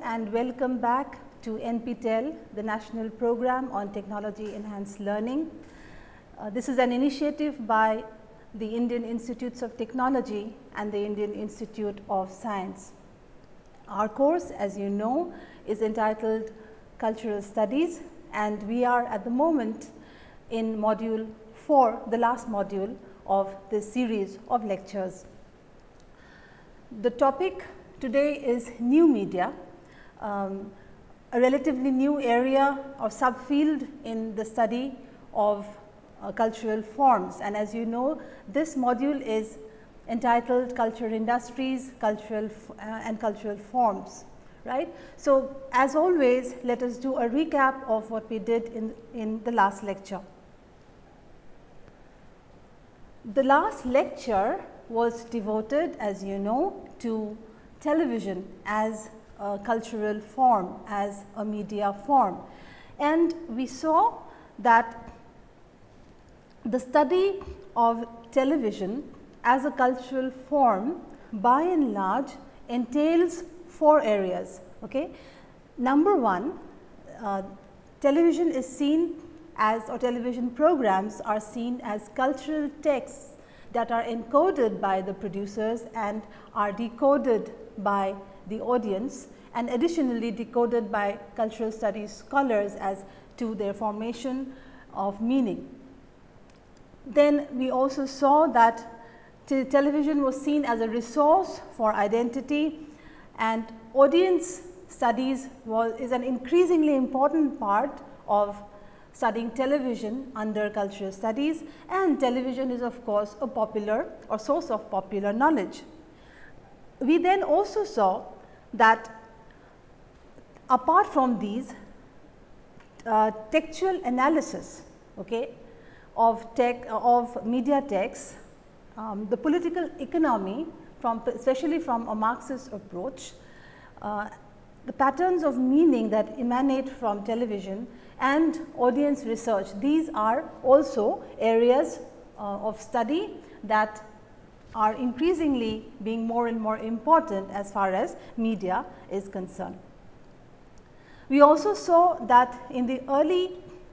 And welcome back to NPTEL, the National Program on Technology Enhanced Learning. Uh, this is an initiative by the Indian Institutes of Technology and the Indian Institute of Science. Our course as you know is entitled Cultural Studies and we are at the moment in module 4, the last module of this series of lectures. The topic today is new media, um, a relatively new area or subfield in the study of uh, cultural forms. And as you know, this module is entitled Culture Industries, Cultural uh, and Cultural Forms, right. So, as always, let us do a recap of what we did in, in the last lecture. The last lecture was devoted, as you know, to television as a cultural form, as a media form. And we saw that the study of television as a cultural form by and large entails four areas. Okay? Number one, uh, television is seen as or television programs are seen as cultural texts that are encoded by the producers and are decoded by the audience and additionally decoded by cultural studies scholars as to their formation of meaning. Then we also saw that television was seen as a resource for identity and audience studies was, is an increasingly important part of studying television under cultural studies and television is of course a popular or source of popular knowledge. We then also saw that apart from these uh, textual analysis okay, of tech of media texts, um, the political economy from especially from a Marxist approach, uh, the patterns of meaning that emanate from television and audience research. These are also areas uh, of study that are increasingly being more and more important as far as media is concerned. We also saw that in the early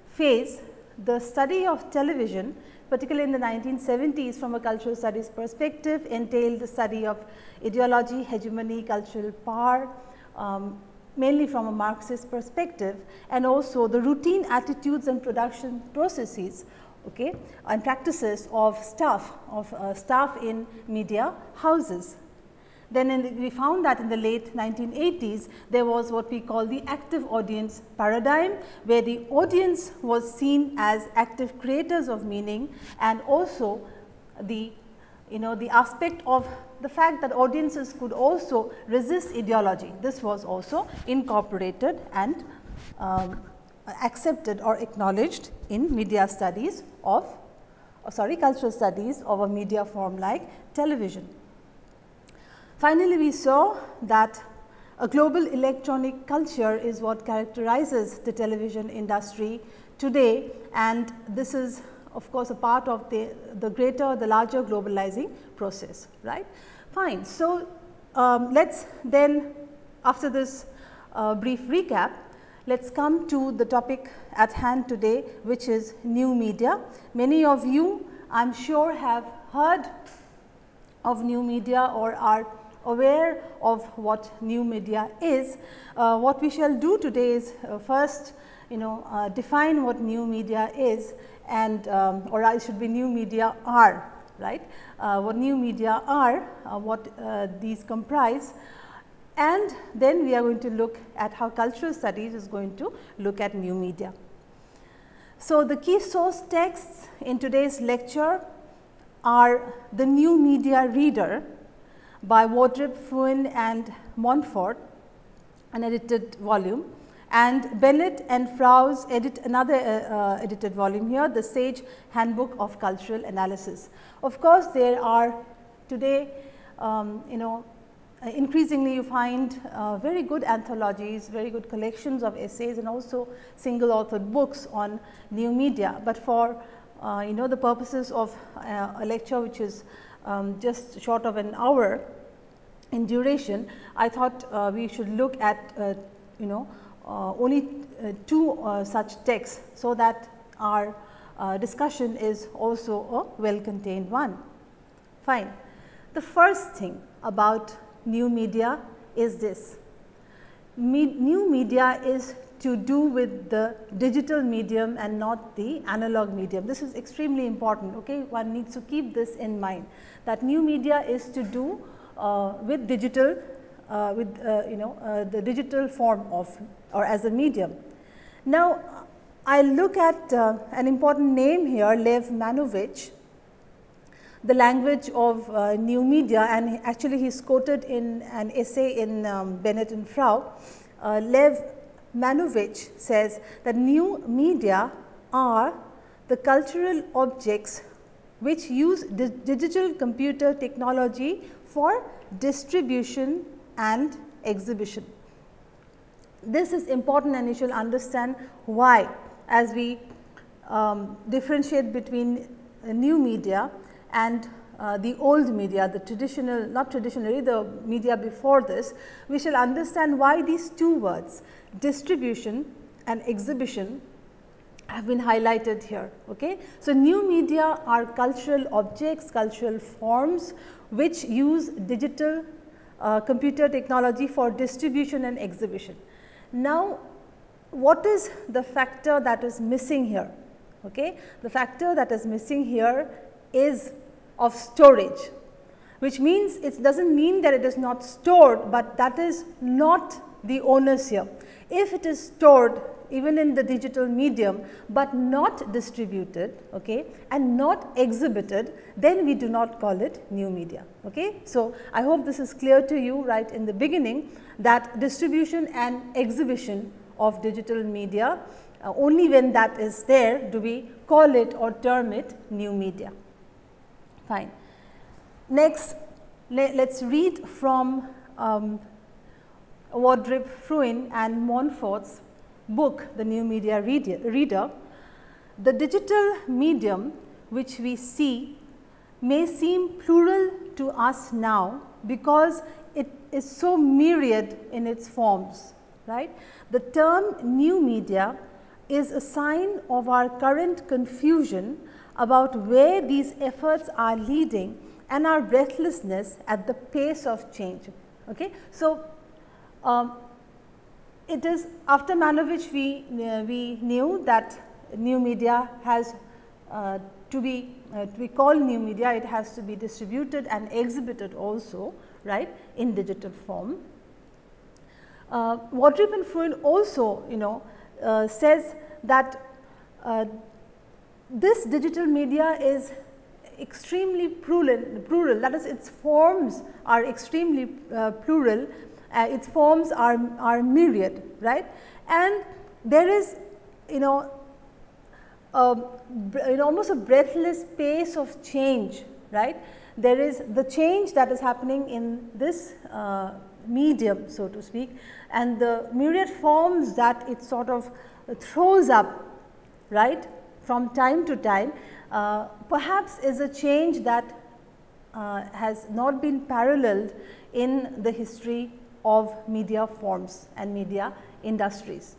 phase the study of television particularly in the 1970s from a cultural studies perspective entailed the study of ideology, hegemony, cultural power, um, mainly from a Marxist perspective and also the routine attitudes and production processes okay, and practices of staff of uh, staff in media houses. Then the, we found that in the late 1980s, there was what we call the active audience paradigm, where the audience was seen as active creators of meaning and also the you know the aspect of the fact that audiences could also resist ideology. This was also incorporated and um, accepted or acknowledged in media studies of oh sorry cultural studies of a media form like television. Finally, we saw that a global electronic culture is what characterizes the television industry today and this is of course, a part of the, the greater, the larger globalizing process, right. Fine. So, um, let us then after this uh, brief recap, let us come to the topic at hand today which is new media. Many of you I am sure have heard of new media or are aware of what new media is. Uh, what we shall do today is uh, first you know uh, define what new media is and um, or I should be new media are right uh, what new media are uh, what uh, these comprise and then we are going to look at how cultural studies is going to look at new media. So, the key source texts in today's lecture are the new media reader by Wardrip, Fruin and Montfort, an edited volume and Bennett and Frow's edit another uh, uh, edited volume here, the Sage Handbook of Cultural Analysis. Of course, there are today, um, you know, uh, increasingly you find uh, very good anthologies, very good collections of essays and also single authored books on new media. But for uh, you know the purposes of uh, a lecture which is um, just short of an hour, in duration, I thought uh, we should look at uh, you know only two such texts, so that our discussion is also a well contained one. Fine. The first thing about new media is this. Me new media is to do with the digital medium and not the analog medium. This is extremely important. Okay? One needs to keep this in mind that new media is to do uh, with digital uh, with uh, you know uh, the digital form of or as a medium. Now, I look at uh, an important name here Lev Manovich the language of uh, new media and actually he is quoted in an essay in um, Bennett and Frow. Uh, Lev Manovich says that new media are the cultural objects which use di digital computer technology for distribution and exhibition. This is important and you should understand why as we um, differentiate between new media and uh, the old media, the traditional, not traditionally, the media before this, we shall understand why these two words, distribution and exhibition, have been highlighted here. Okay? So, new media are cultural objects, cultural forms, which use digital uh, computer technology for distribution and exhibition. Now, what is the factor that is missing here? Okay? The factor that is missing here is of storage, which means it does not mean that it is not stored, but that is not the onus here. If it is stored even in the digital medium, but not distributed okay, and not exhibited, then we do not call it new media. Okay. So, I hope this is clear to you right in the beginning that distribution and exhibition of digital media uh, only when that is there do we call it or term it new media. Fine. Next, let us read from um, Wardrip Fruin and Montfort's book, The New Media Reader. The digital medium which we see may seem plural to us now because it is so myriad in its forms, right. The term new media is a sign of our current confusion about where these efforts are leading and our breathlessness at the pace of change. Okay? So, um, it is after Manovich we, uh, we knew that new media has uh, to be uh, to be called new media, it has to be distributed and exhibited also right in digital form. Uh, Wardrip and also you know uh, says that uh, this digital media is extremely plural, plural that is its forms are extremely uh, plural, uh, its forms are, are myriad, right. And there is you know, a, you know almost a breathless pace of change, right. There is the change that is happening in this uh, medium so to speak and the myriad forms that it sort of throws up, right from time to time uh, perhaps is a change that uh, has not been paralleled in the history of media forms and media industries.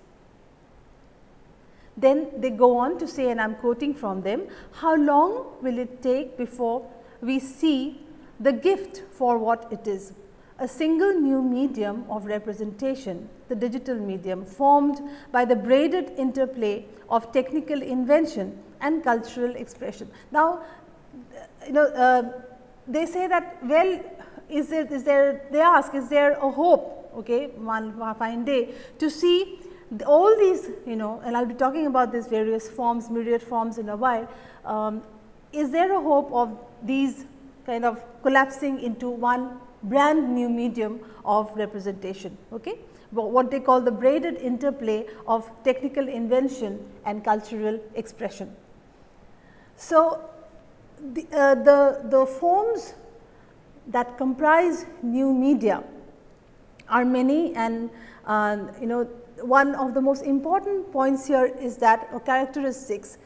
Then they go on to say and I am quoting from them, how long will it take before we see the gift for what it is a single new medium of representation, the digital medium formed by the braided interplay of technical invention and cultural expression. Now, you know, uh, they say that well, is there, is there, they ask, is there a hope, okay, one fine day to see all these, you know, and I will be talking about these various forms, myriad forms in a while. Um, is there a hope of these kind of collapsing into one brand new medium of representation. Okay? What they call the braided interplay of technical invention and cultural expression. So, the, uh, the, the forms that comprise new media are many and uh, you know one of the most important points here is that a characteristics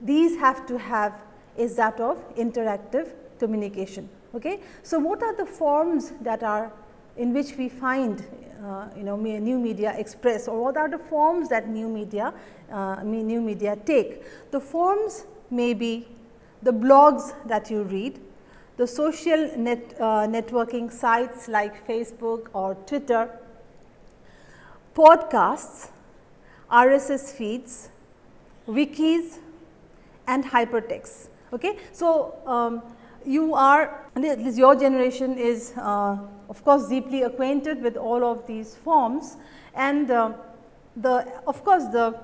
these have to have is that of interactive communication. Okay. So, what are the forms that are in which we find uh, you know new media express or what are the forms that new media uh, new media take. The forms may be the blogs that you read, the social net, uh, networking sites like Facebook or Twitter, podcasts, RSS feeds, wikis and hypertext. Okay? So, um, you are this your generation is uh, of course deeply acquainted with all of these forms and uh, the of course the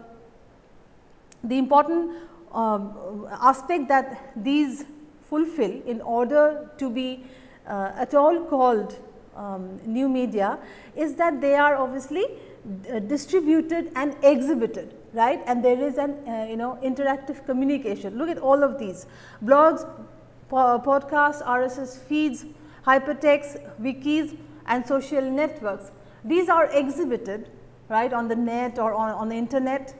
the important um, aspect that these fulfill in order to be uh, at all called um, new media is that they are obviously uh, distributed and exhibited right? And there is an uh, you know interactive communication. Look at all of these. Blogs po podcasts rss feeds hypertext wikis and social networks. These are exhibited right on the net or on, on the internet.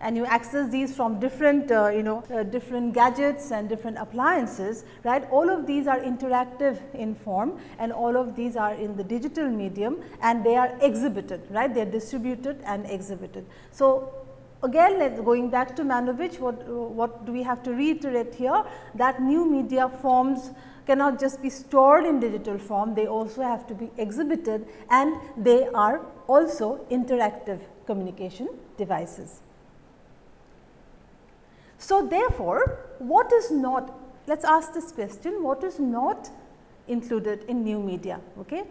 And you access these from different uh, you know uh, different gadgets and different appliances right? All of these are interactive in form and all of these are in the digital medium and they are exhibited right? They are distributed and exhibited. So again going back to Manovich what what do we have to reiterate here that new media forms cannot just be stored in digital form they also have to be exhibited and they are also interactive communication devices. So, therefore, what is not let us ask this question what is not included in new media. Okay?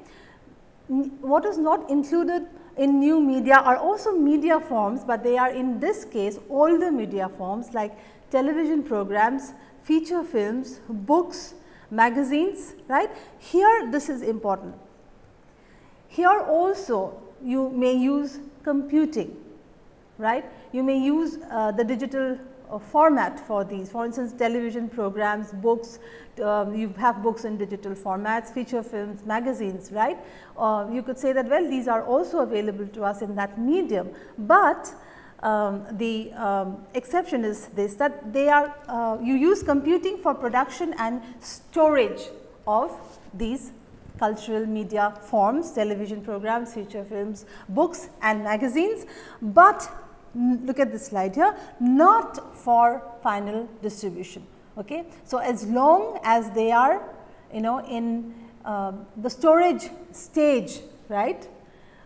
What is not included in new media are also media forms, but they are in this case older media forms like television programs, feature films, books, magazines right. Here this is important. Here also you may use computing right. You may use uh, the digital format for these. For instance, television programs, books, um, you have books in digital formats, feature films, magazines, right. Uh, you could say that well these are also available to us in that medium, but um, the um, exception is this that they are uh, you use computing for production and storage of these cultural media forms, television programs, feature films, books and magazines, but look at this slide here not for final distribution. Okay. So, as long as they are you know in uh, the storage stage right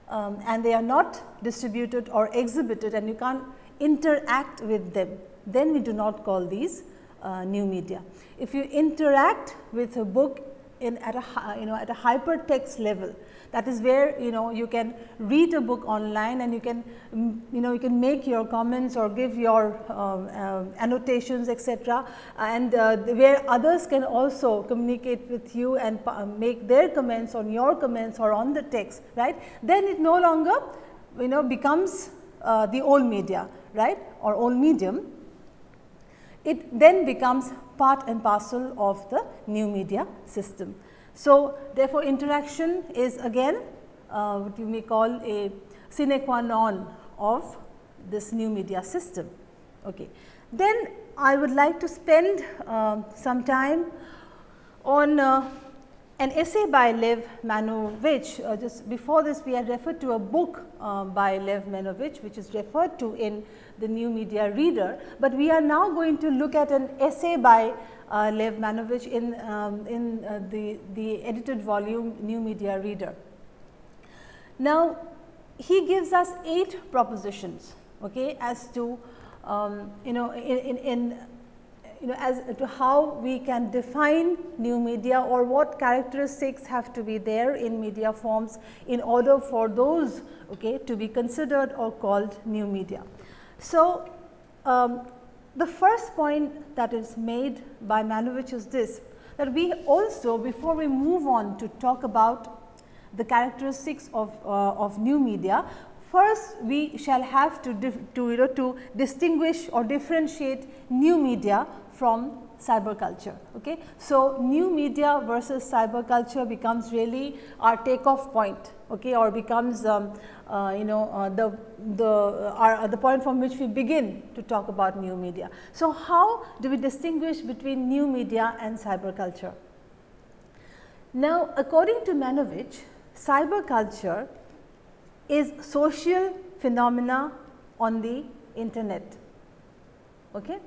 um, and they are not distributed or exhibited and you can't interact with them then we do not call these uh, new media. If you interact with a book in at a you know at a hypertext level that is where you know you can read a book online and you can mm, you know you can make your comments or give your um, uh, annotations etc. and where others can also communicate with you and uh, make their comments on your comments or on the text right then it no longer you know becomes uh, the old media right or old medium it then becomes part and parcel of the new media system. So, therefore, interaction is again uh, what you may call a sine qua non of this new media system. Okay. Then I would like to spend uh, some time on uh, an essay by Lev Manovich. Uh, just before this we had referred to a book uh, by Lev Manovich which is referred to in the new media reader, but we are now going to look at an essay by uh, Lev Manovich in, um, in uh, the, the edited volume New Media Reader. Now, he gives us 8 propositions okay, as to um, you know in, in, in you know as to how we can define new media or what characteristics have to be there in media forms in order for those okay, to be considered or called new media. So, um, the first point that is made by Manovich is this that we also before we move on to talk about the characteristics of, uh, of new media, first we shall have to, to, you know, to distinguish or differentiate new media from cyber culture. Okay. So, new media versus cyber culture becomes really our takeoff point okay, or becomes um, uh, you know uh, the, the, uh, the point from which we begin to talk about new media. So, how do we distinguish between new media and cyber culture? Now, according to Manovich, cyber culture is social phenomena on the internet. Okay?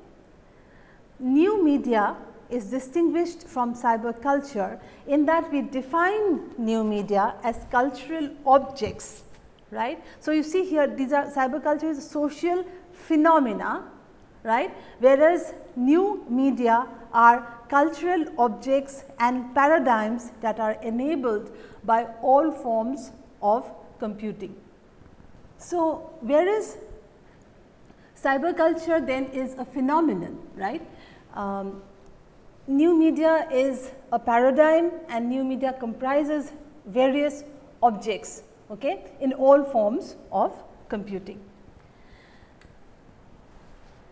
New media is distinguished from cyber culture in that we define new media as cultural objects, right. So, you see here these are cyber culture is social phenomena, right, whereas new media are cultural objects and paradigms that are enabled by all forms of computing. So, whereas cyber culture then is a phenomenon, right. Um, new media is a paradigm and new media comprises various objects okay, in all forms of computing.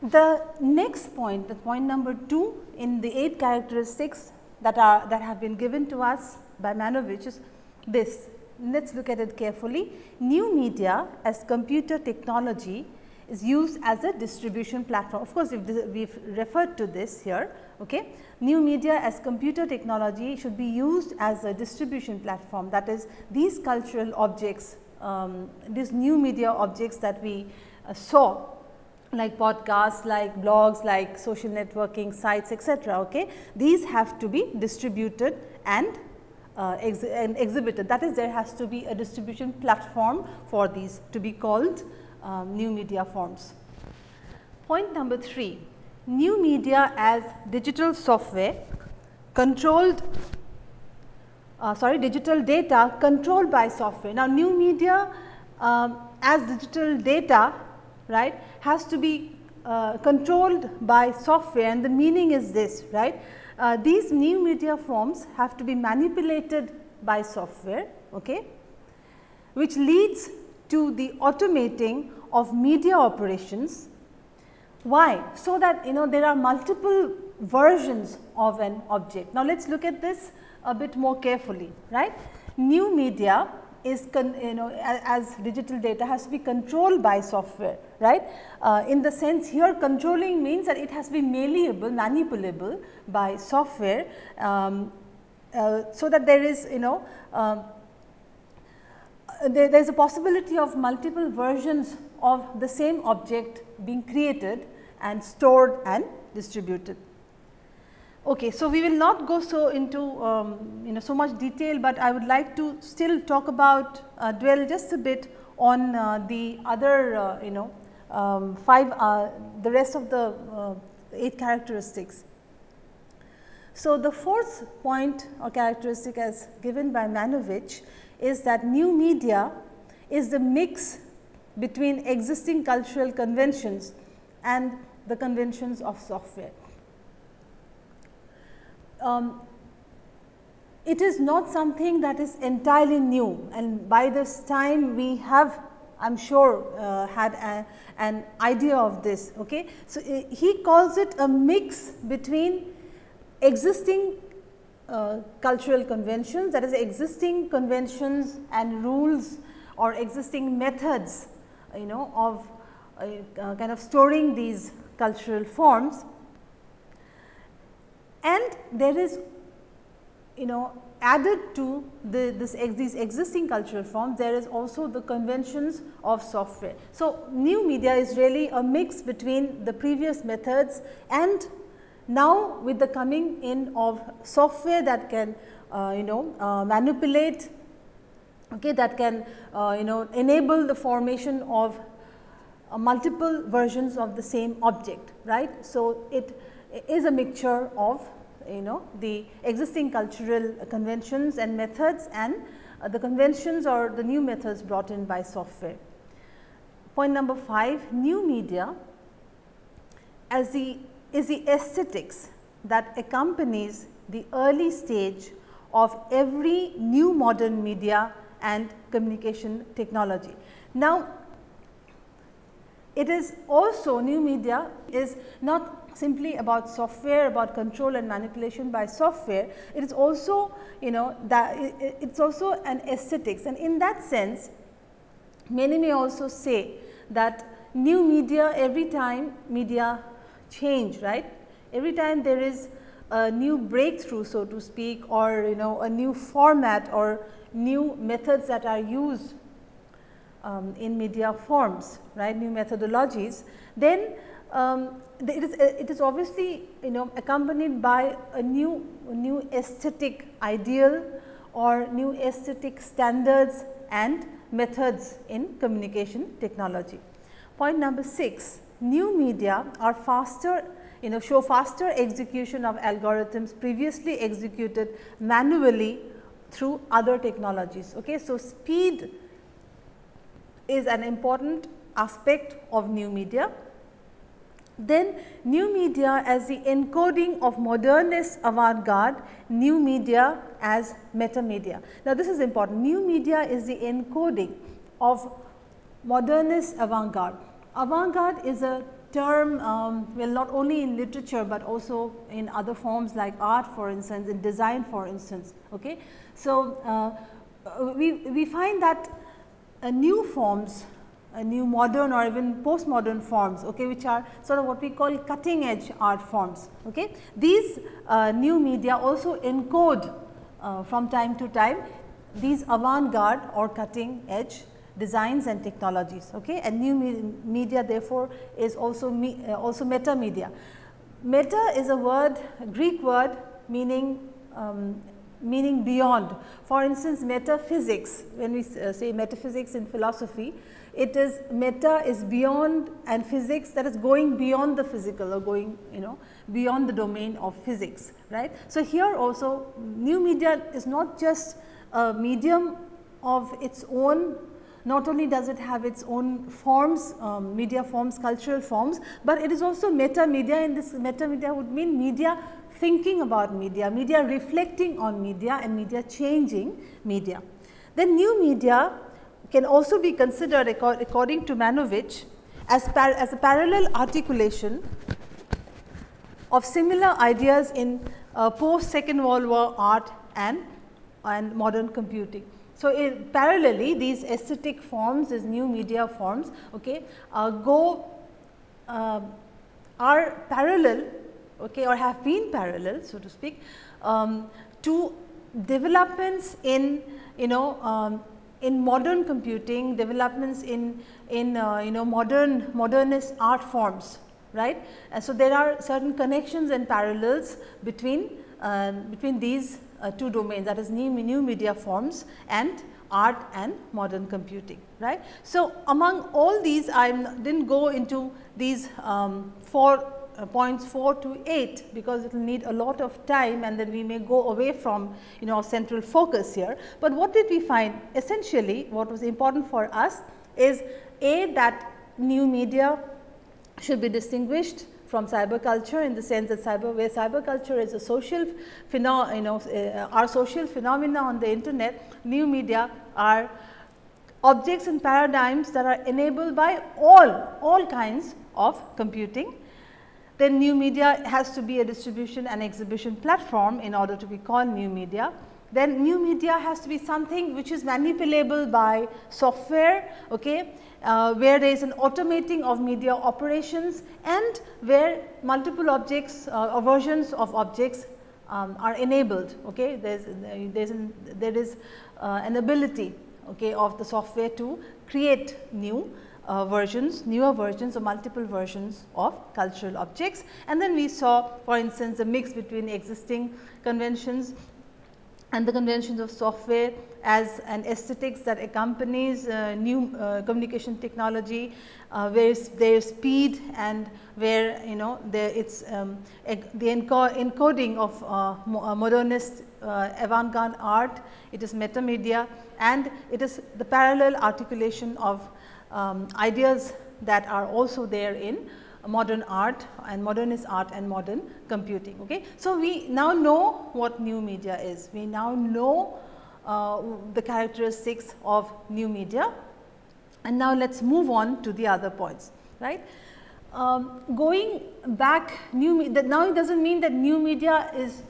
The next point, the point number 2 in the 8 characteristics that are that have been given to us by Manovich is this. Let us look at it carefully. New media as computer technology is used as a distribution platform. Of course, we have referred to this here. Okay. New media as computer technology should be used as a distribution platform that is these cultural objects, um, these new media objects that we uh, saw like podcasts, like blogs, like social networking sites etc. Okay. These have to be distributed and, uh, and exhibited that is there has to be a distribution platform for these to be called um, new media forms. Point number 3, new media as digital software controlled uh, sorry digital data controlled by software. Now, new media um, as digital data right has to be uh, controlled by software and the meaning is this right. Uh, these new media forms have to be manipulated by software okay, which leads to the automating of media operations. Why? So that you know there are multiple versions of an object. Now, let us look at this a bit more carefully, right. New media is you know as, digital data has to be controlled by software, right. Uh, in the sense here controlling means that it has to be malleable, manipulable by software. Um, uh, so that there is you know uh, there is a possibility of multiple versions of the same object being created and stored and distributed. Okay, so we will not go so into um, you know so much detail, but I would like to still talk about uh, dwell just a bit on uh, the other uh, you know um, five uh, the rest of the uh, eight characteristics. So, the fourth point or characteristic as given by Manovich is that new media is the mix between existing cultural conventions and the conventions of software. Um, it is not something that is entirely new and by this time we have I am sure uh, had a, an idea of this. Okay. So, uh, he calls it a mix between existing uh, cultural conventions that is existing conventions and rules or existing methods you know of uh, kind of storing these cultural forms and there is you know added to the, this ex, these existing cultural forms there is also the conventions of software. So, new media is really a mix between the previous methods and now with the coming in of software that can uh, you know uh, manipulate okay, that can uh, you know enable the formation of uh, multiple versions of the same object right. So, it is a mixture of you know the existing cultural conventions and methods and uh, the conventions or the new methods brought in by software. Point number 5 new media as the is the aesthetics that accompanies the early stage of every new modern media and communication technology. Now, it is also new media is not simply about software about control and manipulation by software it is also you know that it is also an aesthetics and in that sense many may also say that new media every time media change right every time there is a new breakthrough so to speak or you know a new format or new methods that are used um, in media forms, right, new methodologies, then um, it is it is obviously you know accompanied by a new new aesthetic ideal or new aesthetic standards and methods in communication technology. Point number 6, new media are faster you know show faster execution of algorithms previously executed manually through other technologies. Okay. So, speed is an important aspect of new media. Then new media as the encoding of modernist avant-garde, new media as metamedia. Now, this is important. New media is the encoding of modernist avant-garde. Avant-garde is a term um, well not only in literature, but also in other forms like art for instance, in design for instance. Okay. So, uh, we, we find that uh, new forms, uh, new modern or even postmodern forms, okay, which are sort of what we call cutting edge art forms. Okay. These uh, new media also encode uh, from time to time these avant-garde or cutting edge designs and technologies. Okay. And new me media therefore, is also me, uh, also meta media. Meta is a word, a Greek word meaning um, meaning beyond. For instance, metaphysics, when we uh, say metaphysics in philosophy, it is meta is beyond and physics that is going beyond the physical or going you know beyond the domain of physics right. So, here also new media is not just a medium of its own not only does it have its own forms, um, media forms, cultural forms, but it is also meta media and this meta media would mean media thinking about media, media reflecting on media and media changing media. Then new media can also be considered according to Manovich as, as a parallel articulation of similar ideas in uh, post second world war art and, and modern computing. So, in parallelly these aesthetic forms, these new media forms okay, uh, go uh, are parallel okay, or have been parallel so to speak um, to developments in you know um, in modern computing developments in in uh, you know modern modernist art forms right? And so there are certain connections and parallels between uh, between these uh, two domains that is new new media forms and art and modern computing right so among all these i didn't go into these um, four uh, points 4 to 8 because it will need a lot of time and then we may go away from you know central focus here. But what did we find? Essentially what was important for us is a that new media should be distinguished from cyber culture in the sense that cyber where cyber culture is a social phenomena you know uh, our social phenomena on the internet new media are objects and paradigms that are enabled by all all kinds of computing then new media has to be a distribution and exhibition platform in order to be called new media. Then new media has to be something which is manipulable by software, okay, uh, where there is an automating of media operations and where multiple objects uh, or versions of objects um, are enabled. Okay. There is, there is, an, there is uh, an ability okay, of the software to create new uh, versions, newer versions or multiple versions of cultural objects. And then we saw for instance, a mix between existing conventions and the conventions of software as an aesthetics that accompanies uh, new uh, communication technology, uh, where there is speed and where you know there it's um, the enco encoding of uh, uh, modernist uh, avant-garde art, it is metamedia and it is the parallel articulation of um, ideas that are also there in modern art and modernist art and modern computing. Okay. So, we now know what new media is, we now know uh, the characteristics of new media and now let us move on to the other points right. Um, going back new that now it does not mean that new media is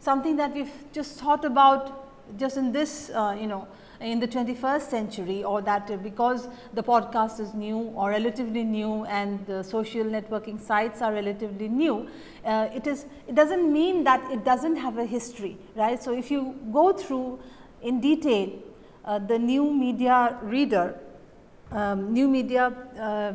something that we have just thought about just in this uh, you know in the 21st century or that because the podcast is new or relatively new and the social networking sites are relatively new, uh, it is it does not mean that it does not have a history right. So, if you go through in detail uh, the new media reader, um, new media uh,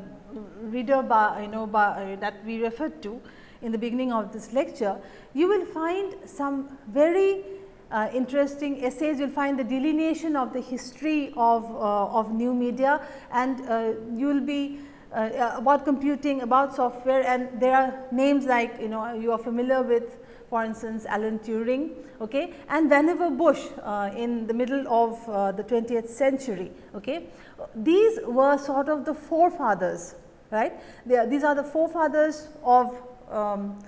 reader you know uh, that we referred to in the beginning of this lecture, you will find some very uh, interesting essays. You will find the delineation of the history of, uh, of new media and uh, you will be uh, about computing, about software and there are names like you know you are familiar with for instance Alan Turing okay, and Vannevar Bush uh, in the middle of uh, the 20th century. Okay. These were sort of the forefathers right. Are, these are the forefathers of, um,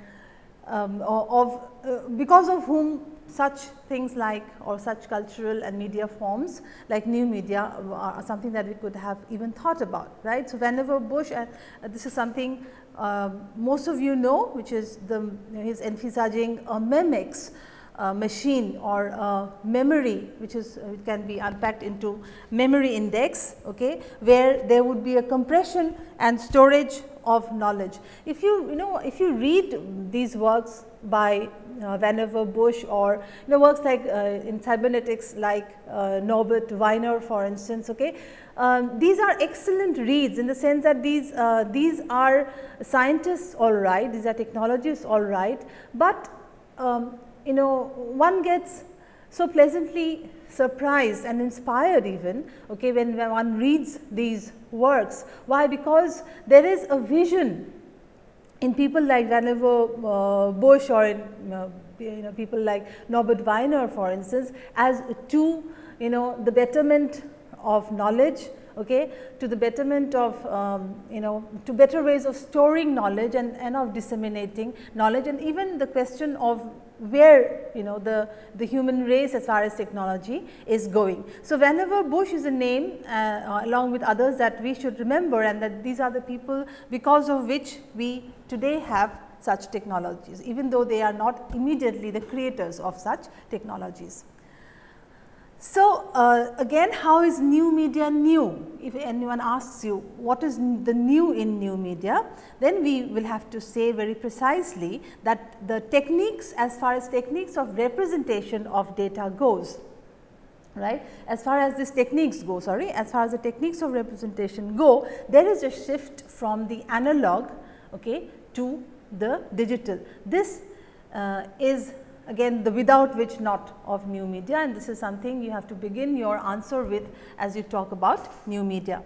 um, of uh, because of whom such things like or such cultural and media forms like new media are something that we could have even thought about right. So, Vannevar Bush and uh, this is something uh, most of you know which is the his envisaging a memex uh, machine or uh, memory which is uh, can be unpacked into memory index okay, where there would be a compression and storage of knowledge. If you you know if you read these works by uh, Vannevar Bush or you know works like uh, in cybernetics like uh, Norbert Wiener for instance. Okay. Um, these are excellent reads in the sense that these, uh, these are scientists all right, these are technologists all right, but um, you know one gets so pleasantly surprised and inspired even okay, when, when one reads these works. Why? Because there is a vision in people like Vannevar uh, Bush or in uh, you know people like Norbert Wiener for instance as to you know the betterment of knowledge okay, to the betterment of um, you know to better ways of storing knowledge and, and of disseminating knowledge. And even the question of where you know the, the human race as far as technology is going. So, Vannevar Bush is a name uh, along with others that we should remember and that these are the people because of which we today have such technologies even though they are not immediately the creators of such technologies. So, uh, again how is new media new? If anyone asks you what is the new in new media, then we will have to say very precisely that the techniques as far as techniques of representation of data goes, right. As far as these techniques go, sorry, as far as the techniques of representation go, there is a shift from the analog okay, to the digital. This uh, is again the without which not of new media and this is something you have to begin your answer with as you talk about new media.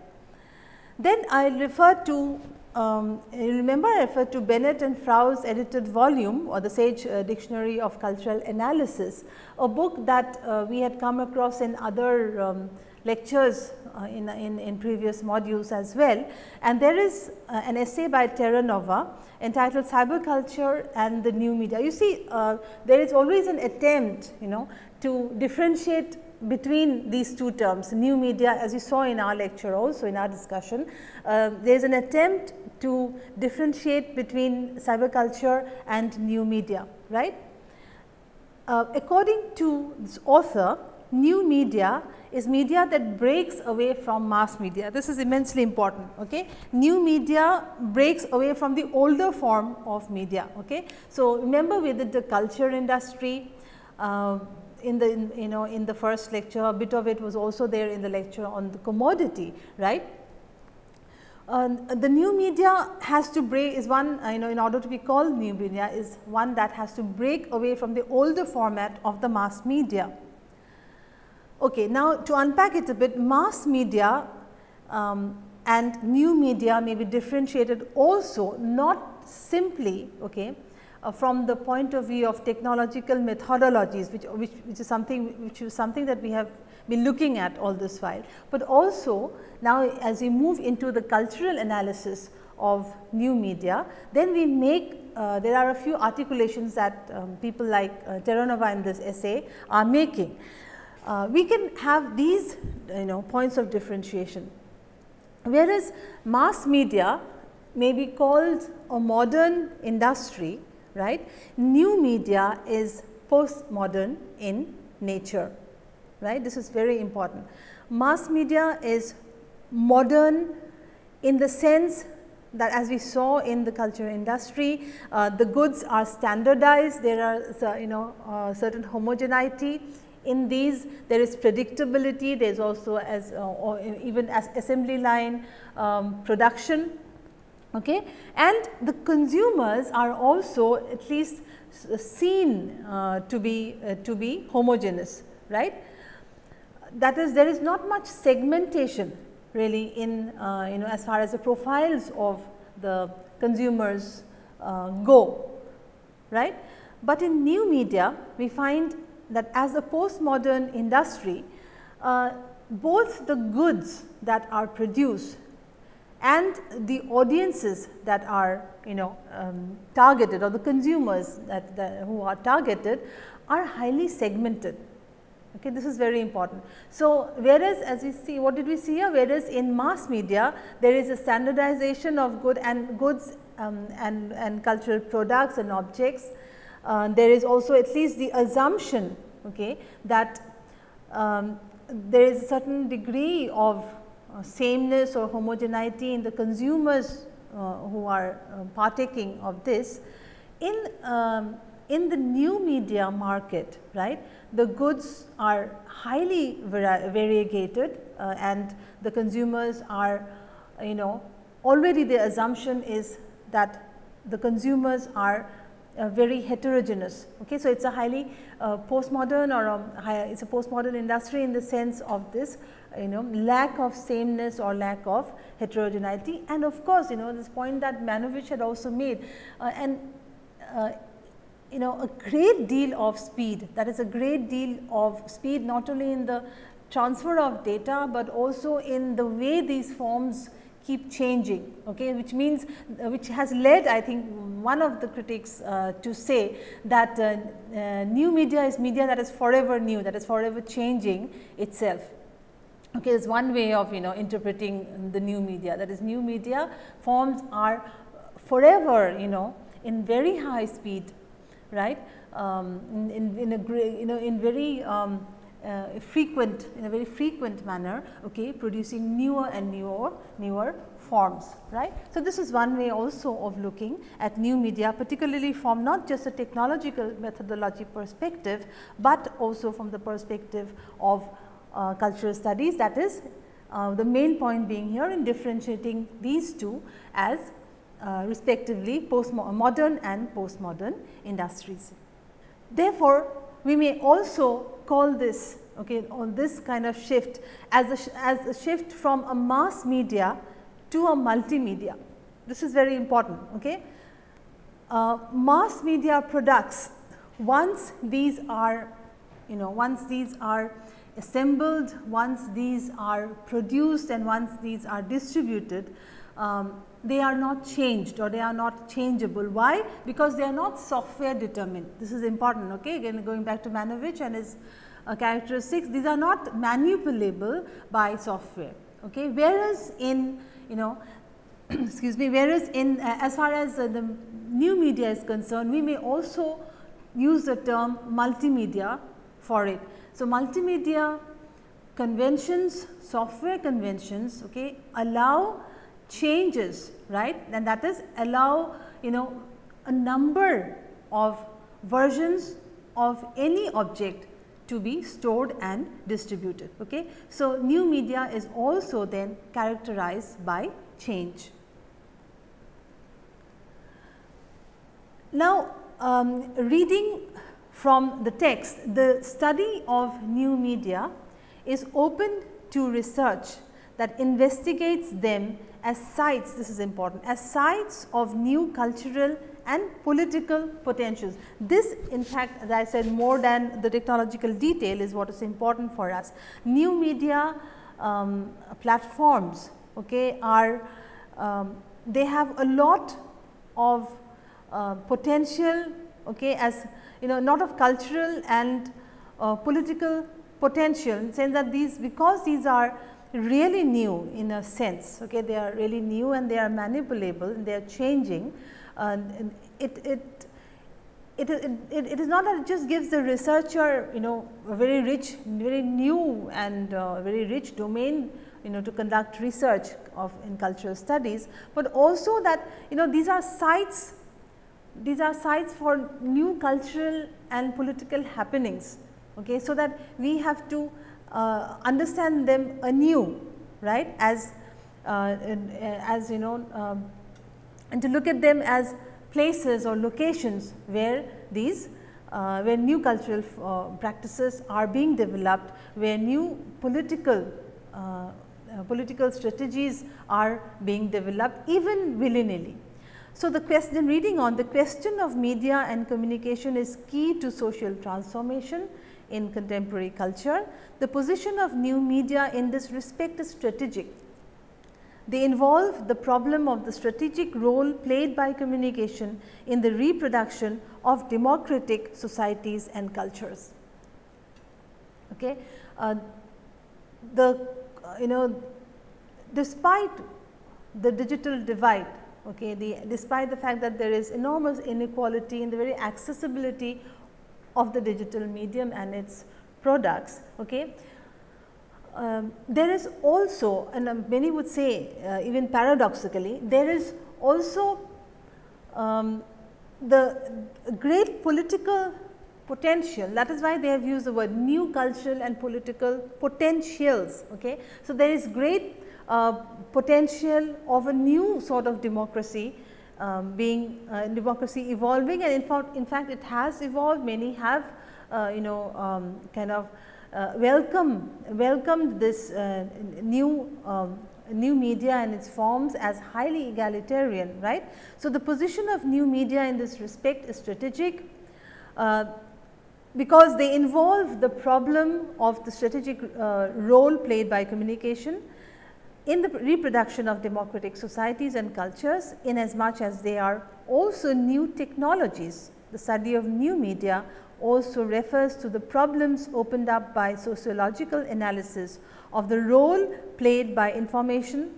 Then I refer to um, remember I refer to Bennett and Frow's edited volume or the Sage uh, Dictionary of Cultural Analysis, a book that uh, we had come across in other um, lectures in, in, in, previous modules as well. And there is uh, an essay by Terranova entitled Cyberculture and the New Media. You see, uh, there is always an attempt, you know, to differentiate between these two terms, new media as you saw in our lecture also in our discussion. Uh, there is an attempt to differentiate between cyberculture and new media, right. Uh, according to this author, new media is media that breaks away from mass media. This is immensely important. Okay? New media breaks away from the older form of media. Okay? So, remember we did the culture industry uh, in the you know in the first lecture a bit of it was also there in the lecture on the commodity right. Uh, the new media has to break is one uh, you know in order to be called new media is one that has to break away from the older format of the mass media. Okay, now to unpack it a bit, mass media um, and new media may be differentiated also not simply okay, uh, from the point of view of technological methodologies, which, which, which is something which is something that we have been looking at all this while, but also now as we move into the cultural analysis of new media, then we make uh, there are a few articulations that um, people like uh, Terranova in this essay are making uh, we can have these you know points of differentiation. Whereas mass media may be called a modern industry, right. New media is postmodern in nature. right. This is very important. Mass media is modern in the sense that as we saw in the culture industry, uh, the goods are standardized, there are you know uh, certain homogeneity in these, there is predictability, there is also as uh, even as assembly line um, production okay. and the consumers are also at least seen uh, to be uh, to be homogeneous right. That is there is not much segmentation really in uh, you know as far as the profiles of the consumers uh, go right. But in new media we find that as a postmodern industry uh, both the goods that are produced and the audiences that are you know um, targeted or the consumers that, that, who are targeted are highly segmented Okay, this is very important. So, whereas as we see what did we see here whereas in mass media there is a standardization of good and goods um, and, and cultural products and objects. Uh, there is also at least the assumption okay, that um, there is a certain degree of uh, sameness or homogeneity in the consumers uh, who are uh, partaking of this. In, um, in the new media market, right, the goods are highly variegated uh, and the consumers are you know already the assumption is that the consumers are uh, very heterogeneous. Okay. So, it is a highly uh, postmodern or a it is a postmodern industry in the sense of this you know lack of sameness or lack of heterogeneity and of course, you know this point that Manovich had also made uh, and uh, you know a great deal of speed that is a great deal of speed not only in the transfer of data, but also in the way these forms keep changing okay? Which means uh, which has led I think one of the critics uh, to say that uh, uh, new media is media that is forever new that is forever changing itself. Okay is one way of you know interpreting the new media. That is new media forms are forever you know in very high speed right? Um, in, in, in, a you know in very um, uh, frequent in a very frequent manner okay producing newer and newer newer forms right. So, this is one way also of looking at new media particularly from not just a technological methodology perspective, but also from the perspective of uh, cultural studies that is uh, the main point being here in differentiating these two as uh, respectively post modern and postmodern industries. Therefore, we may also call this okay, on this kind of shift as a, as a shift from a mass media to a multimedia. This is very important. Okay. Uh, mass media products once these are you know once these are assembled, once these are produced and once these are distributed, um, they are not changed or they are not changeable. Why? Because they are not software determined. This is important. Okay? Again going back to Manovich and his uh, characteristics, these are not manipulable by software. Okay? Whereas in you know excuse me, whereas in uh, as far as uh, the new media is concerned, we may also use the term multimedia for it. So, multimedia conventions, software conventions okay, allow changes right and that is allow you know a number of versions of any object to be stored and distributed. Okay. So, new media is also then characterized by change. Now, um, reading from the text, the study of new media is open to research that investigates them as sites, this is important, as sites of new cultural and political potentials. This in fact as I said more than the technological detail is what is important for us. New media um, platforms okay, are um, they have a lot of uh, potential okay, as you know not of cultural and uh, political potential in sense that these because these are really new in a sense, okay, they are really new and they are manipulable and they are changing. Uh, it, it, it, it, it is not that it just gives the researcher you know a very rich, very new and uh, very rich domain you know to conduct research of in cultural studies, but also that you know these are sites these are sites for new cultural and political happenings. Okay, so that we have to uh, understand them anew right as uh, as you know um, and to look at them as places or locations where these uh, where new cultural uh, practices are being developed, where new political uh, uh, political strategies are being developed even willy nilly. So, the question reading on the question of media and communication is key to social transformation in contemporary culture. The position of new media in this respect is strategic they involve the problem of the strategic role played by communication in the reproduction of democratic societies and cultures. Okay. Uh, the uh, you know despite the digital divide, okay, the, despite the fact that there is enormous inequality in the very accessibility of the digital medium and its products, okay, um, there is also and um, many would say uh, even paradoxically there is also um, the great political potential that is why they have used the word new cultural and political potentials. Okay. So, there is great uh, potential of a new sort of democracy um, being uh, democracy evolving and in fact, in fact it has evolved many have uh, you know um, kind of uh, welcome welcomed this uh, new um, new media and its forms as highly egalitarian right. So, the position of new media in this respect is strategic uh, because they involve the problem of the strategic uh, role played by communication in the reproduction of democratic societies and cultures in as much as they are also new technologies. The study of new media also refers to the problems opened up by sociological analysis of the role played by information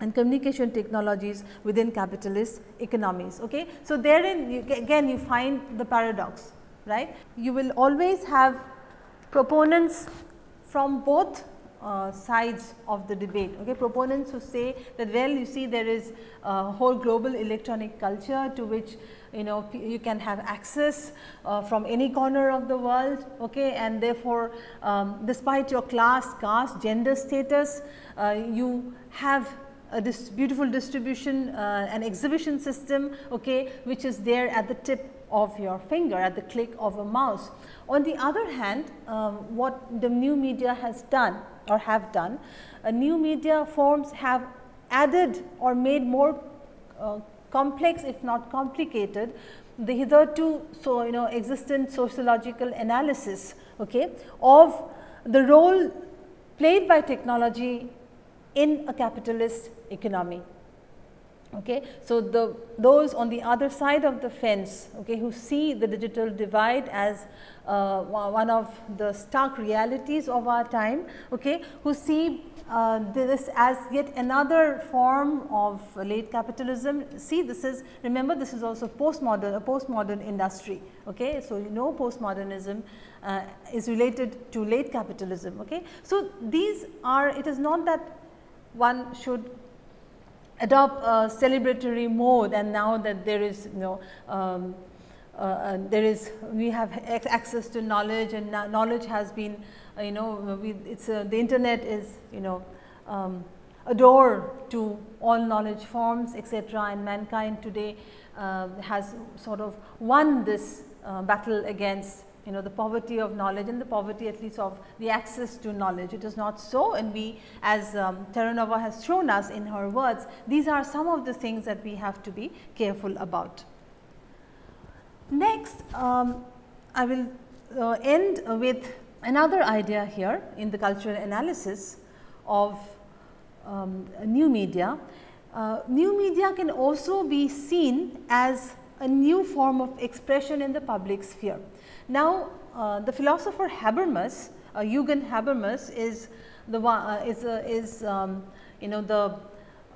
and communication technologies within capitalist economies. Okay? So, therein you, again you find the paradox right. You will always have proponents from both uh, sides of the debate. Okay, proponents who say that well you see there is a whole global electronic culture to which you know you can have access uh, from any corner of the world okay and therefore um, despite your class caste gender status uh, you have a this beautiful distribution uh, an exhibition system okay which is there at the tip of your finger at the click of a mouse on the other hand um, what the new media has done or have done uh, new media forms have added or made more uh, complex if not complicated the hitherto so you know existent sociological analysis okay, of the role played by technology in a capitalist economy. Okay. So, the those on the other side of the fence okay, who see the digital divide as uh, one of the stark realities of our time, okay, who see uh, this as yet another form of late capitalism. See this is remember this is also postmodern a postmodern industry. Okay. So, you know postmodernism uh, is related to late capitalism. Okay. So, these are it is not that one should adopt a celebratory mode and now that there is you know um, uh, uh there is we have access to knowledge and knowledge has been uh, you know we, it's uh, the internet is you know um, a door to all knowledge forms etc. and mankind today has sort of won this battle against you know the poverty of knowledge and the poverty at least of the access to knowledge. It is not so and we as um, has shown us in her words, these are some of the things that we have to be careful about. Next, um, I will uh, end with another idea here in the cultural analysis of um, new media. Uh, new media can also be seen as a new form of expression in the public sphere. Now, uh, the philosopher Habermas, uh, Jürgen Habermas is the uh, is, uh, is um, you know the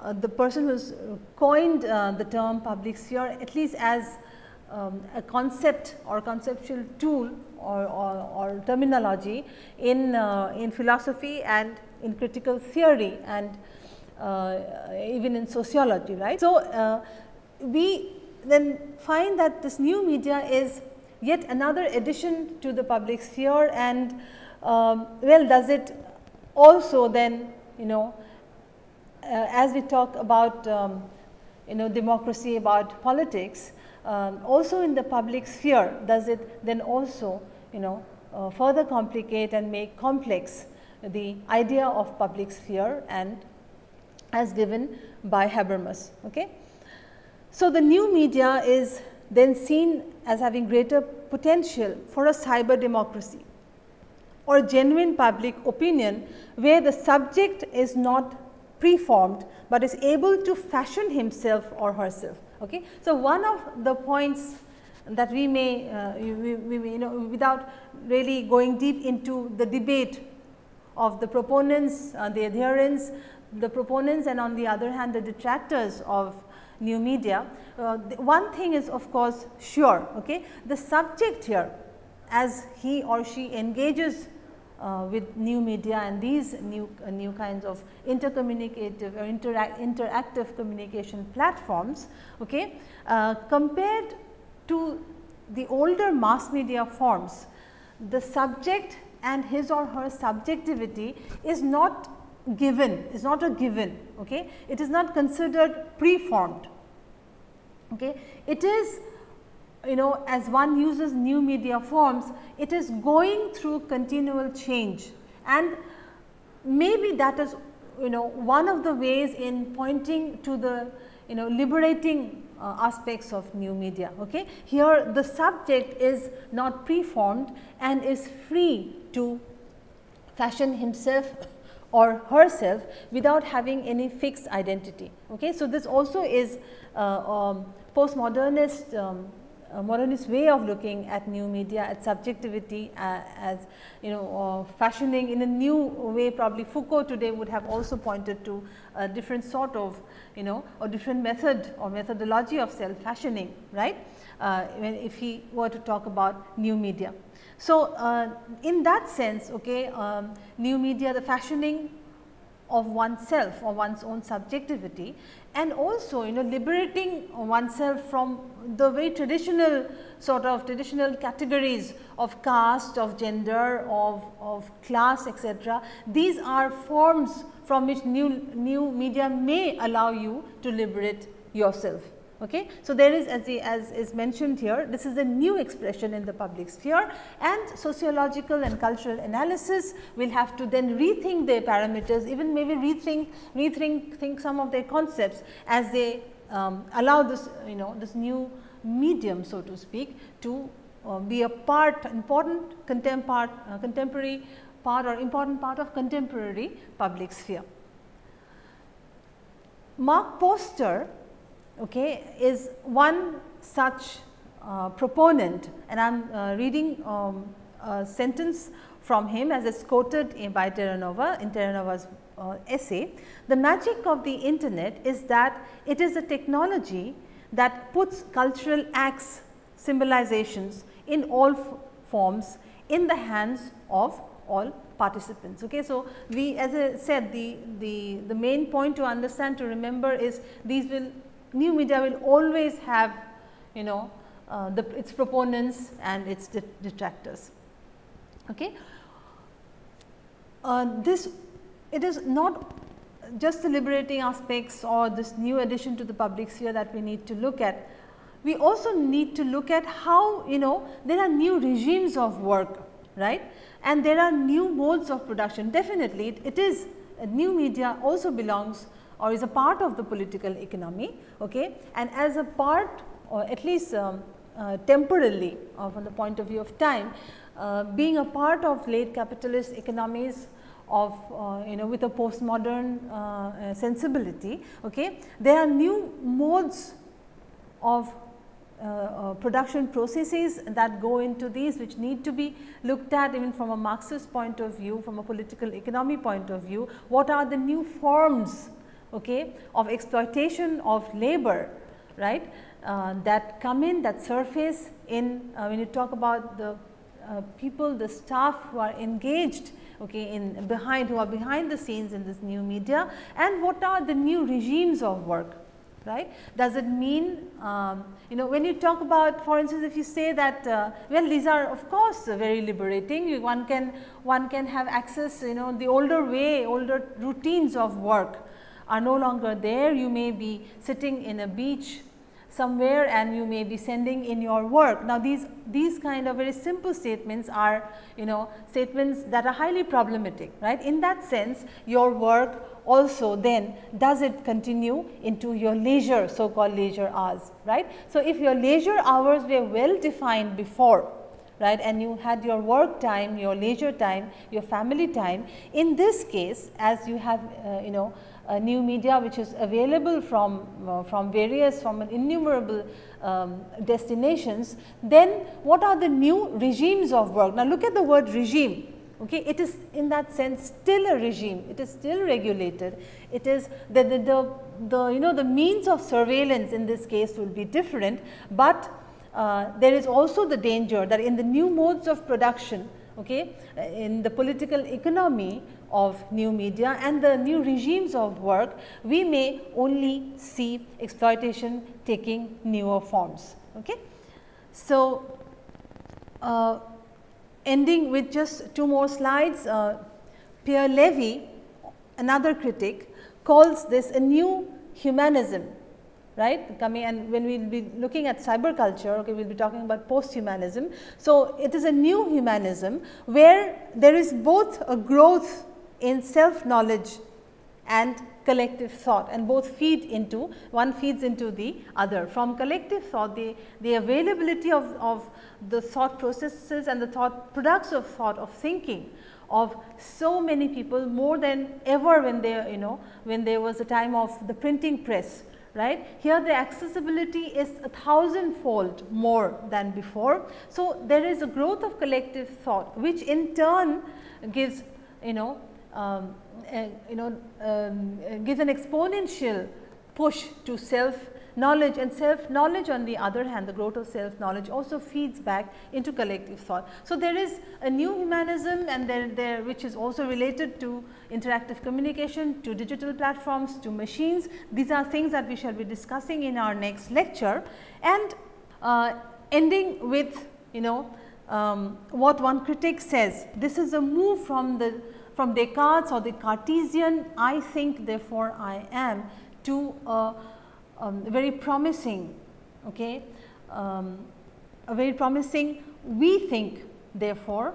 uh, the person who's coined uh, the term public sphere at least as um, a concept or conceptual tool or, or, or terminology in, in philosophy and in critical theory and even in sociology, right. So, we then find that this new media is yet another addition to the public sphere and um, well does it also then you know uh, as we talk about um, you know democracy about politics um, also in the public sphere does it then also you know uh, further complicate and make complex the idea of public sphere and as given by Habermas. Okay. So, the new media is then seen as having greater potential for a cyber democracy or genuine public opinion where the subject is not preformed, but is able to fashion himself or herself. Okay. So, one of the points that we may, uh, we, we, you know, without really going deep into the debate of the proponents, uh, the adherents, the proponents and on the other hand the detractors of new media. Uh, one thing is of course sure, okay? the subject here as he or she engages uh, with new media and these new, uh, new kinds of intercommunicative or interac interactive communication platforms okay, uh, compared to the older mass media forms, the subject and his or her subjectivity is not given, is not a given. Okay? It is not considered preformed. Okay? It is you know as one uses new media forms, it is going through continual change and maybe that is you know one of the ways in pointing to the you know liberating uh, aspects of new media. Okay? Here the subject is not preformed and is free to fashion himself or herself without having any fixed identity. Okay? So, this also is uh, um, postmodernist um, modernist way of looking at new media at subjectivity uh, as you know uh, fashioning in a new way probably Foucault today would have also pointed to a different sort of you know a different method or methodology of self fashioning right uh, when if he were to talk about new media. So, uh, in that sense okay, um, new media the fashioning of oneself or one's own subjectivity and also you know liberating oneself from the very traditional sort of traditional categories of caste, of gender, of, of class etc. These are forms from which new, new media may allow you to liberate yourself. Okay. So, there is as, the, as is mentioned here this is a new expression in the public sphere and sociological and cultural analysis will have to then rethink their parameters even maybe rethink rethink think some of their concepts as they um, allow this you know this new medium so to speak to uh, be a part important contem part, uh, contemporary part or important part of contemporary public sphere. Mark Poster okay, is one such uh, proponent and I am uh, reading um, a sentence from him as is quoted in by Terranova in Terranova's uh, essay. The magic of the internet is that it is a technology that puts cultural acts, symbolizations in all forms in the hands of all participants. Okay. So, we as I said the, the, the main point to understand to remember is these will new media will always have you know uh, the, its proponents and its detractors. Okay. Uh, this it is not just the liberating aspects or this new addition to the public sphere that we need to look at. We also need to look at how you know there are new regimes of work right and there are new modes of production definitely it, it is new media also belongs or is a part of the political economy okay? And as a part or at least um, uh, temporarily or from the point of view of time uh, being a part of late capitalist economies of uh, you know with a postmodern uh, uh, sensibility okay there are new modes of uh, production processes that go into these which need to be looked at even from a Marxist point of view, from a political economy point of view, what are the new forms okay, of exploitation of labor right uh, that come in that surface in uh, when you talk about the uh, people, the staff who are engaged okay, in behind who are behind the scenes in this new media and what are the new regimes of work right. Does it mean um, you know when you talk about for instance if you say that uh, well these are of course very liberating one can one can have access you know the older way older routines of work are no longer there you may be sitting in a beach somewhere and you may be sending in your work. Now, these, these kind of very simple statements are you know statements that are highly problematic right. In that sense your work also then does it continue into your leisure so called leisure hours right. So, if your leisure hours were well defined before right and you had your work time, your leisure time, your family time. In this case as you have uh, you know uh, new media which is available from, uh, from various from innumerable um, destinations, then what are the new regimes of work? Now, look at the word regime. Okay, it is in that sense still a regime, it is still regulated, it is the, the, the, the you know the means of surveillance in this case will be different, but uh, there is also the danger that in the new modes of production, okay, in the political economy, of new media and the new regimes of work, we may only see exploitation taking newer forms. Okay? So, uh, ending with just two more slides, uh, Pierre Levy, another critic, calls this a new humanism right coming and when we will be looking at cyber culture okay we will be talking about post humanism so it is a new humanism where there is both a growth in self knowledge and collective thought and both feed into one feeds into the other. From collective thought the, the availability of, of the thought processes and the thought products of thought of thinking of so many people more than ever when they you know when there was a time of the printing press right. Here the accessibility is a thousand fold more than before. So, there is a growth of collective thought which in turn gives you know um, uh, you know um, gives an exponential push to self knowledge and self knowledge on the other hand the growth of self knowledge also feeds back into collective thought. So, there is a new humanism and there, there which is also related to interactive communication, to digital platforms, to machines. These are things that we shall be discussing in our next lecture and uh, ending with you know um, what one critic says. This is a move from the from Descartes or the Cartesian I think therefore I am to a um, very promising okay, um, a very promising we think therefore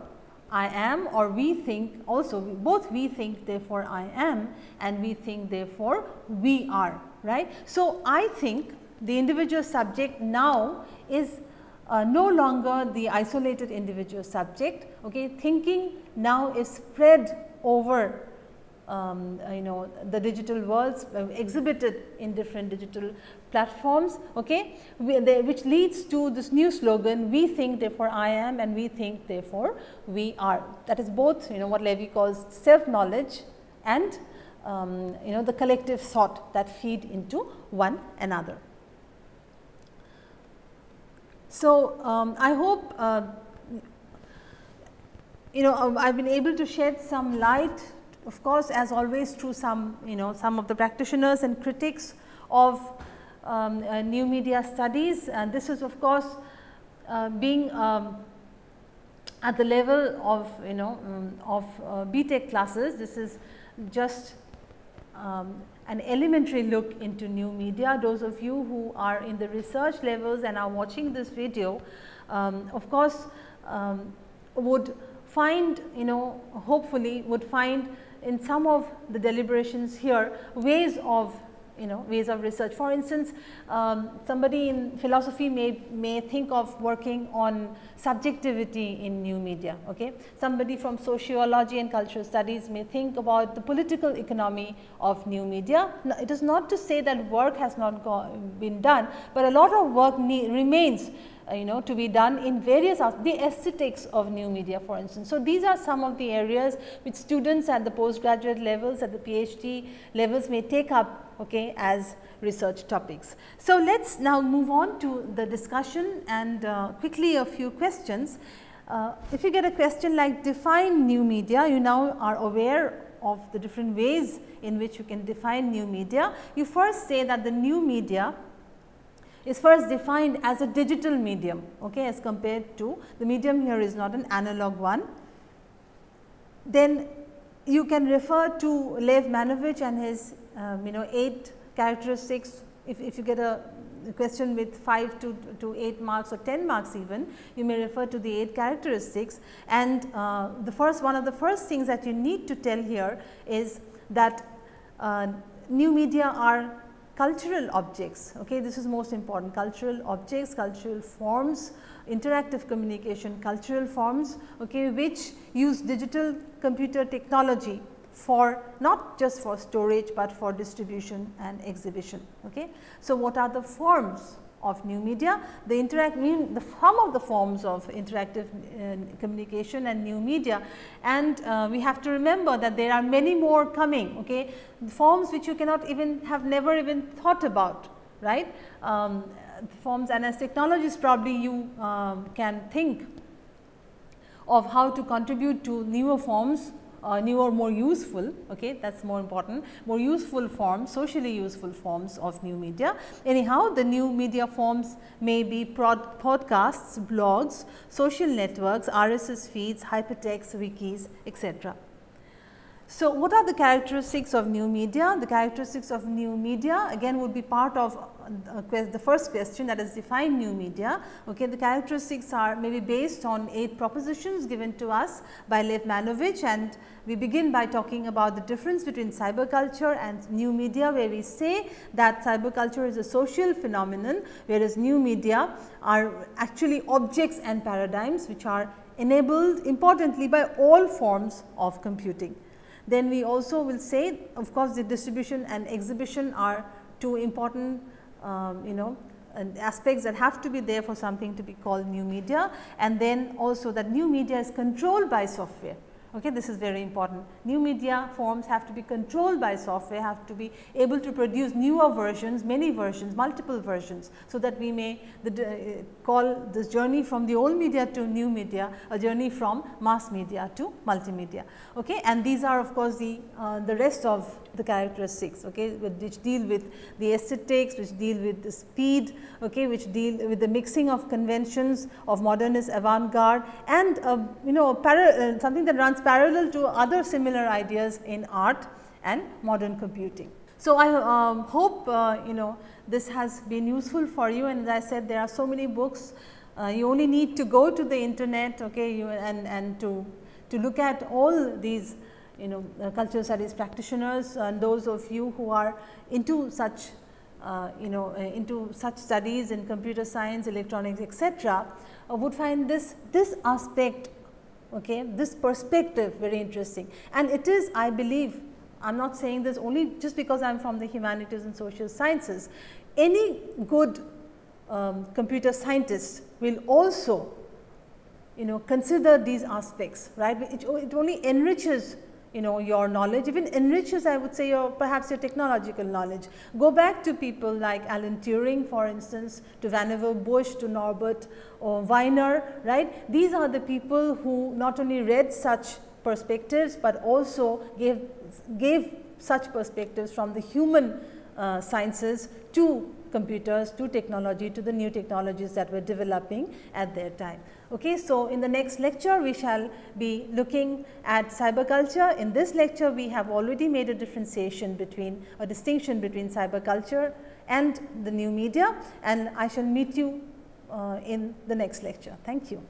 I am or we think also both we think therefore I am and we think therefore we are right. So, I think the individual subject now is uh, no longer the isolated individual subject okay? Thinking now is spread over um, you know the digital worlds uh, exhibited in different digital platforms okay? They, which leads to this new slogan we think therefore I am and we think therefore we are. That is both you know what Levy calls self knowledge and um, you know the collective thought that feed into one another. So, um, I hope uh, you know um, I have been able to shed some light of course, as always through some you know some of the practitioners and critics of um, uh, new media studies. And this is of course uh, being um, at the level of you know um, of uh, BTech classes. This is just um, an elementary look into new media. Those of you who are in the research levels and are watching this video, um, of course, um, would find you know hopefully would find in some of the deliberations here ways of you know ways of research. For instance, um, somebody in philosophy may, may think of working on subjectivity in new media. Okay? Somebody from sociology and cultural studies may think about the political economy of new media. Now, it is not to say that work has not been done, but a lot of work remains uh, you know to be done in various the aesthetics of new media for instance. So, these are some of the areas which students at the postgraduate levels at the PhD levels may take up okay, as research topics. So, let us now move on to the discussion and uh, quickly a few questions. Uh, if you get a question like define new media, you now are aware of the different ways in which you can define new media. You first say that the new media is first defined as a digital medium okay, as compared to the medium here is not an analog one. Then you can refer to Lev Manovich and his um, you know 8 characteristics if, if you get a question with 5 to, to 8 marks or 10 marks even, you may refer to the 8 characteristics. And uh, the first one of the first things that you need to tell here is that uh, new media are cultural objects. Okay, this is most important cultural objects, cultural forms, interactive communication, cultural forms, okay, which use digital computer technology for not just for storage, but for distribution and exhibition. Okay. So, what are the forms of new media? The interact the some of the forms of interactive uh, communication and new media and uh, we have to remember that there are many more coming. Okay. Forms which you cannot even have never even thought about right. Um, forms and as technologists probably you um, can think of how to contribute to newer forms uh, newer more useful okay that is more important more useful forms socially useful forms of new media. Anyhow the new media forms may be podcasts, blogs, social networks, RSS feeds, hypertext, wikis etc. So, what are the characteristics of new media? The characteristics of new media again would be part of Uh, the first question that is define new media. Okay, the characteristics are maybe based on 8 propositions given to us by Lev Manovich and we begin by talking about the difference between cyberculture and new media where we say that cyberculture is a social phenomenon whereas new media are actually objects and paradigms which are enabled importantly by all forms of computing. Then we also will say of course, the distribution and exhibition are two important um, you know aspects that have to be there for something to be called new media and then also that new media is controlled by software. Okay, this is very important. New media forms have to be controlled by software, have to be able to produce newer versions, many versions, multiple versions, so that we may the, uh, call this journey from the old media to new media, a journey from mass media to multimedia. Okay, and these are of course the uh, the rest of the characteristics okay, which deal with the aesthetics, which deal with the speed, okay, which deal with the mixing of conventions of modernist avant-garde and uh, you know uh, something that runs parallel to other similar ideas in art and modern computing. So, I um, hope uh, you know this has been useful for you and as I said there are so many books uh, you only need to go to the internet okay, you, and, and to, to look at all these you know uh, cultural studies practitioners and those of you who are into such uh, you know uh, into such studies in computer science, electronics etc., uh, would find this this aspect okay, this perspective very interesting and it is I believe I am not saying this only just because I am from the humanities and social sciences. Any good um, computer scientist will also you know consider these aspects right it, it only enriches you know your knowledge even enriches I would say your perhaps your technological knowledge. Go back to people like Alan Turing for instance to Vannevar Bush to Norbert or Wiener right. These are the people who not only read such perspectives, but also gave, gave such perspectives from the human uh, sciences to computers, to technology, to the new technologies that were developing at their time. Okay, so, in the next lecture we shall be looking at cyberculture. In this lecture we have already made a differentiation between a distinction between cyberculture and the new media and I shall meet you uh, in the next lecture. Thank you.